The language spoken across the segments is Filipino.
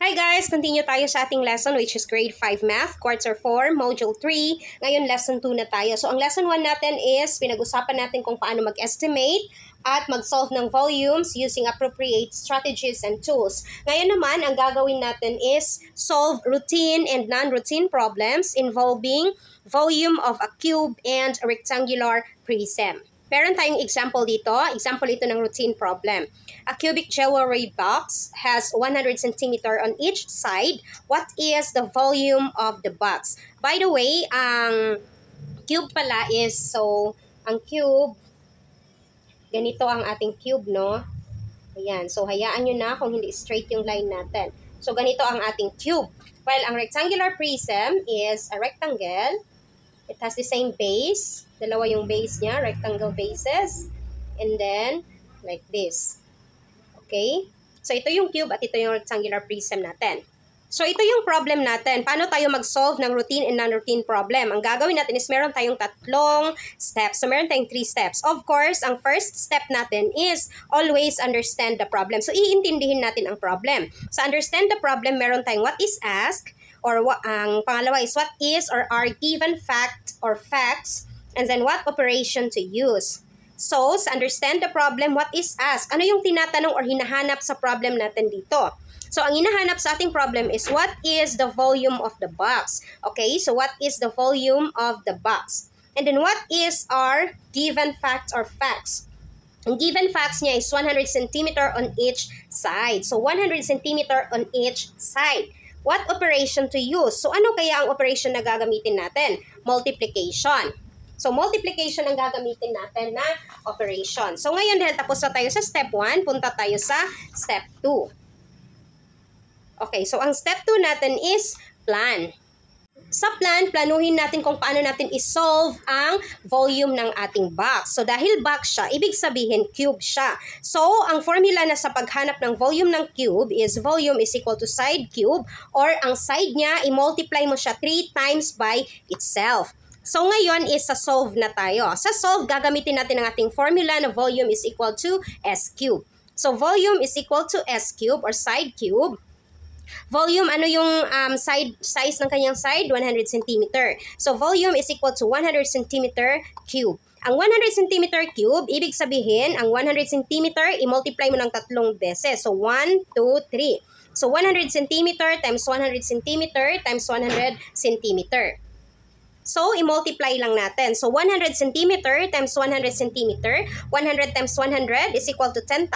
Hi guys! Continue tayo sa ating lesson which is grade 5 math, quarter 4, module 3. Ngayon lesson 2 na tayo. So ang lesson 1 natin is pinag-usapan natin kung paano mag-estimate at mag-solve ng volumes using appropriate strategies and tools. Ngayon naman, ang gagawin natin is solve routine and non-routine problems involving volume of a cube and a rectangular prism. Meron tayong example dito. Example ito ng routine problem. A cubic jewelry box has 100 cm on each side. What is the volume of the box? By the way, ang cube pala is, so, ang cube, ganito ang ating cube, no? Ayan. So, hayaan nyo na kung hindi straight yung line natin. So, ganito ang ating cube. While ang rectangular prism is a rectangle. It has the same base. Dalawa yung base niya, rectangle bases. And then, like this. Okay? So, ito yung cube at ito yung rectangular prism natin. So, ito yung problem natin. Paano tayo mag-solve ng routine and non-routine problem? Ang gagawin natin is meron tayong tatlong steps. So, meron tayong three steps. Of course, ang first step natin is always understand the problem. So, iintindihin natin ang problem. So, understand the problem, meron tayong what is asked, or what, ang pangalawa is what is or are given fact or facts, and then what operation to use. So, to understand the problem, what is asked? Ano yung tinatanong or hinahanap sa problem natin dito? So, ang hinahanap sa ating problem is what is the volume of the box? Okay, so what is the volume of the box? And then what is our given facts or facts? Ang given facts niya is 100 cm on each side. So, 100 cm on each side. What operation to use? So, ano kaya ang operation na gagamitin natin? Multiplication. So, multiplication ang gagamitin natin na operation. So, ngayon dahil tapos na tayo sa step 1, punta tayo sa step 2. Okay, so ang step 2 natin is plan. Sa plan, planuhin natin kung paano natin isolve ang volume ng ating box. So dahil box siya, ibig sabihin cube siya. So ang formula na sa paghanap ng volume ng cube is volume is equal to side cube or ang side niya, i-multiply mo siya 3 times by itself. So ngayon is sa solve na tayo. Sa solve, gagamitin natin ang ating formula na volume is equal to S cube. So volume is equal to S cube or side cube Volume, ano yung um, side size ng kanyang side? 100 cm. So, volume is equal to 100 cm cube. Ang 100 cm cube, ibig sabihin, ang 100 cm, i-multiply mo ng tatlong beses. So, 1, 2, 3. So, 100 cm times 100 cm times 100 cm. So, i-multiply lang natin. So, 100 cm times 100 cm, 100 times 100 is equal to 10,000.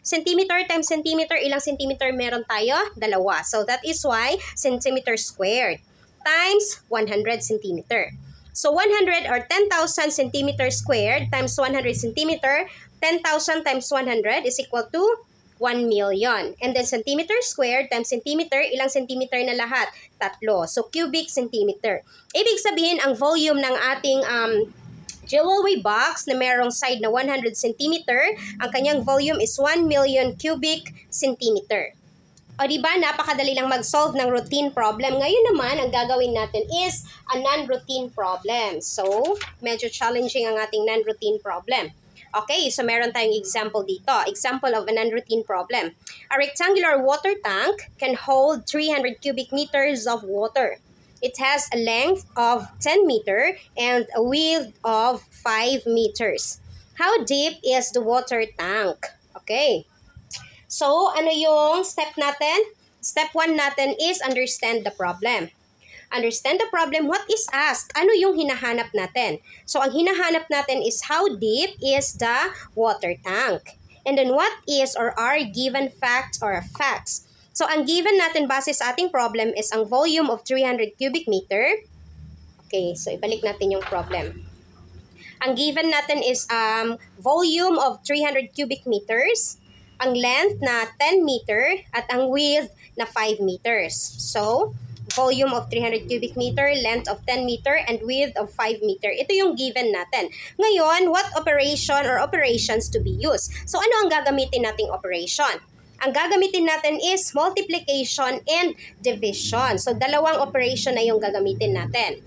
Centimeter times centimeter, ilang centimeter meron tayo? Dalawa. So, that is why centimeter squared times 100 centimeter. So, 100 or 10,000 centimeter squared times 100 centimeter, 10,000 times 100 is equal to 1 million. And then centimeter squared times centimeter, ilang centimeter na lahat? Tatlo. So cubic centimeter. Ibig sabihin, ang volume ng ating um, jewelry box na merong side na 100 centimeter, ang kanyang volume is 1 million cubic centimeter. O diba, napakadali lang mag-solve ng routine problem. Ngayon naman, ang gagawin natin is a non-routine problem. So, medyo challenging ang ating non-routine problem. Okay, so meron tayong example dito. Example of a non-routine problem. A rectangular water tank can hold 300 cubic meters of water. It has a length of 10 meter and a width of 5 meters. How deep is the water tank? Okay. So, ano yung step natin? Step 1 natin is understand the problem. Understand the problem, what is asked? Ano yung hinahanap natin? So, ang hinahanap natin is how deep is the water tank? And then what is or are given facts or facts? So, ang given natin base sa ating problem is ang volume of 300 cubic meter. Okay, so ibalik natin yung problem. Ang given natin is um, volume of 300 cubic meters, ang length na 10 meter, at ang width na 5 meters. So, volume of 300 cubic meter, length of 10 meter, and width of 5 meter. Ito yung given natin. Ngayon, what operation or operations to be used? So, ano ang gagamitin nating operation? Ang gagamitin natin is multiplication and division. So, dalawang operation na yung gagamitin natin.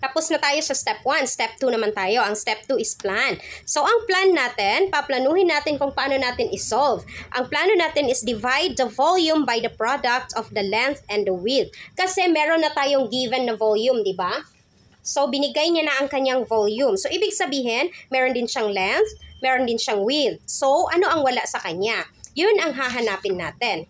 Tapos na tayo sa step 1. Step 2 naman tayo. Ang step 2 is plan. So, ang plan natin, paplanuhin natin kung paano natin isolve. Ang plano natin is divide the volume by the product of the length and the width. Kasi meron na tayong given na volume, di ba? So, binigay niya na ang kanyang volume. So, ibig sabihin, meron din siyang length, meron din siyang width. So, ano ang wala sa kanya? Yun ang hahanapin natin.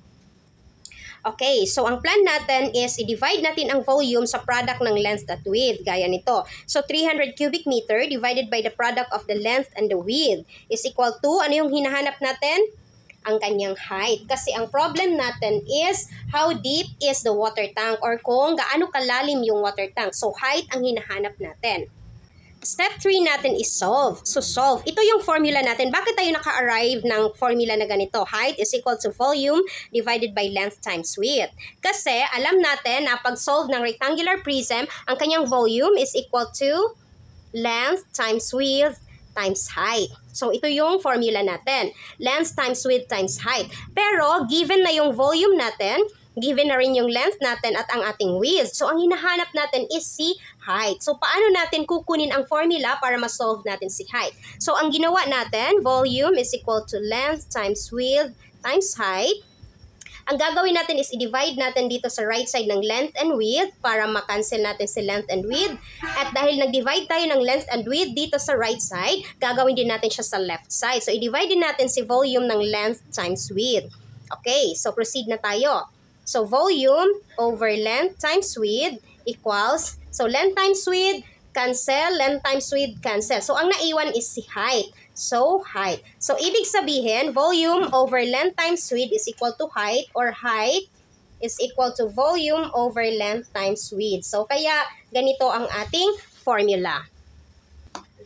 Okay, so ang plan natin is i-divide natin ang volume sa product ng length at width, gaya nito. So 300 cubic meter divided by the product of the length and the width is equal to, ano yung hinahanap natin? Ang kanyang height. Kasi ang problem natin is how deep is the water tank or kung gaano kalalim yung water tank. So height ang hinahanap natin. Step 3 natin is solve. So solve. Ito yung formula natin. Bakit tayo naka-arrive ng formula na ganito? Height is equal to volume divided by length times width. Kasi alam natin na pag solve ng rectangular prism, ang kanyang volume is equal to length times width times height. So, ito yung formula natin. Length times width times height. Pero, given na yung volume natin, given na rin yung length natin at ang ating width. So, ang hinahanap natin is si height. So, paano natin kukunin ang formula para ma-solve natin si height? So, ang ginawa natin, volume is equal to length times width times height. Ang gagawin natin is i-divide natin dito sa right side ng length and width para ma-cancel natin si length and width. At dahil nag-divide tayo ng length and width dito sa right side, gagawin din natin siya sa left side. So, i-divide din natin si volume ng length times width. Okay, so proceed na tayo. So, volume over length times width equals, so length times width, cancel, length times width, cancel. So, ang naiwan is si height. So, height. So, ibig sabihin, volume over length times width is equal to height or height is equal to volume over length times width. So, kaya ganito ang ating formula.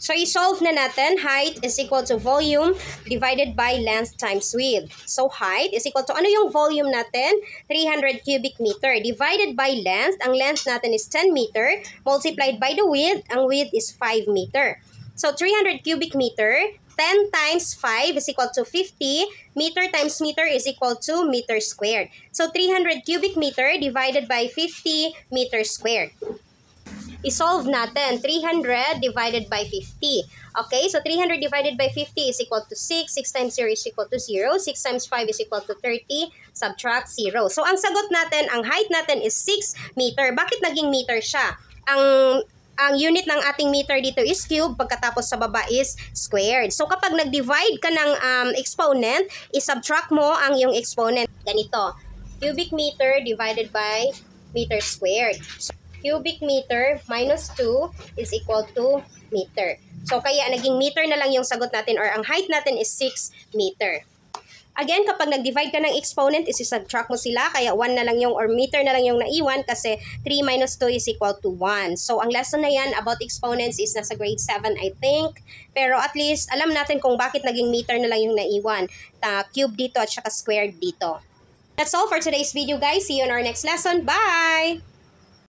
So, i-solve na natin, height is equal to volume divided by length times width. So, height is equal to, ano yung volume natin? 300 cubic meter. Divided by length, ang length natin is 10 meter. Multiplied by the width, ang width is 5 meter. So, 300 cubic meter, 10 times 5 is equal to 50. Meter times meter is equal to meter squared. So, 300 cubic meter divided by 50 meter squared isolve natin. 300 divided by 50. Okay, so 300 divided by 50 is equal to 6. 6 times 0 is equal to 0. 6 times 5 is equal to 30. Subtract 0. So, ang sagot natin, ang height natin is 6 meter. Bakit naging meter siya? Ang ang unit ng ating meter dito is cube, pagkatapos sa baba is squared. So, kapag nag-divide ka ng um, exponent, isubtract mo ang yung exponent. Ganito, cubic meter divided by meter squared. So, cubic meter minus 2 is equal to meter. So, kaya naging meter na lang yung sagot natin or ang height natin is 6 meter. Again, kapag nag-divide ka ng exponent, isi-subtract mo sila. Kaya 1 na lang yung or meter na lang yung naiwan kasi 3 minus 2 is equal to 1. So, ang lesson na yan about exponents is nasa grade 7, I think. Pero at least, alam natin kung bakit naging meter na lang yung naiwan. Ta cube dito at saka squared dito. That's all for today's video, guys. See you in our next lesson. Bye!